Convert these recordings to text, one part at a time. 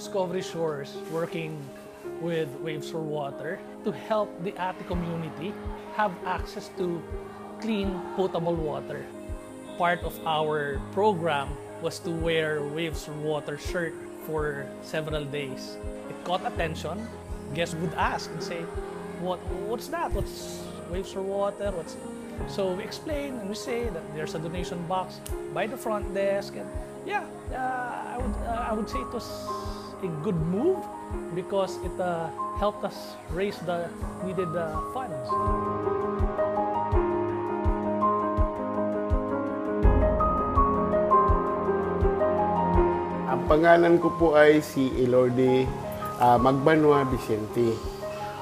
Discovery Shores working with Waves for Water to help the Ati community have access to clean potable water. Part of our program was to wear Waves for Water shirt for several days. It caught attention. Guests would ask and say, "What? What's that? What's Waves for Water? What's?" So we explain and we say that there's a donation box by the front desk, and yeah, uh, I would uh, I would say it was a good move because it uh, helped us raise the needed uh, funds. Ang pangalan ko po ay si Elorde ah, Magbanwa Vicente.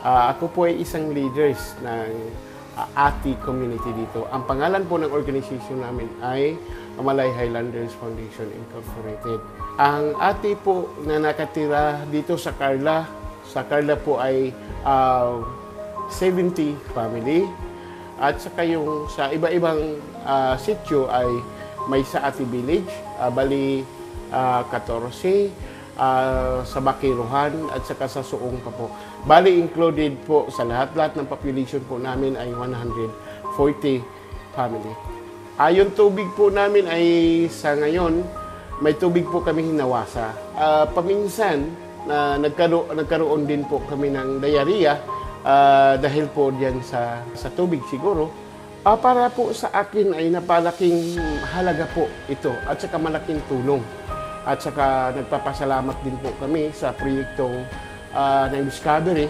Ah, ako po ay isang leaders ng ah, ATI community dito. Ang pangalan po ng organization namin ay Amalay Highlanders Foundation Incorporated. Ang ATI po na nakatira dito sa Carla, sa Carla po ay ah, 70 family. At saka yung sa iba-ibang ah, sityo ay may sa Ati Village, ah, bali ah, 14, ah, sa Bakiruhan at saka sa Suong pa po. Bali included po sa lahat-lahat ng population po namin ay 140 family. Ah, yung tubig po namin ay sa ngayon, may tubig po kami hinawasa. Ah, paminsan, na nagkaro- nagkaroon din po kami ng diarrhea ah, dahil po diyan sa, sa tubig siguro. Ah, para po sa akin ay napalaking halaga po ito at saka malaking tulong. At saka nagpapasalamat din po kami sa proyektong ah, ng Discovery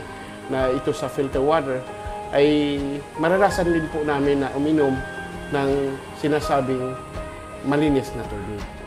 na ito sa filter water ay maranasan din po namin na uminom ng sinasabing malinis na tubig.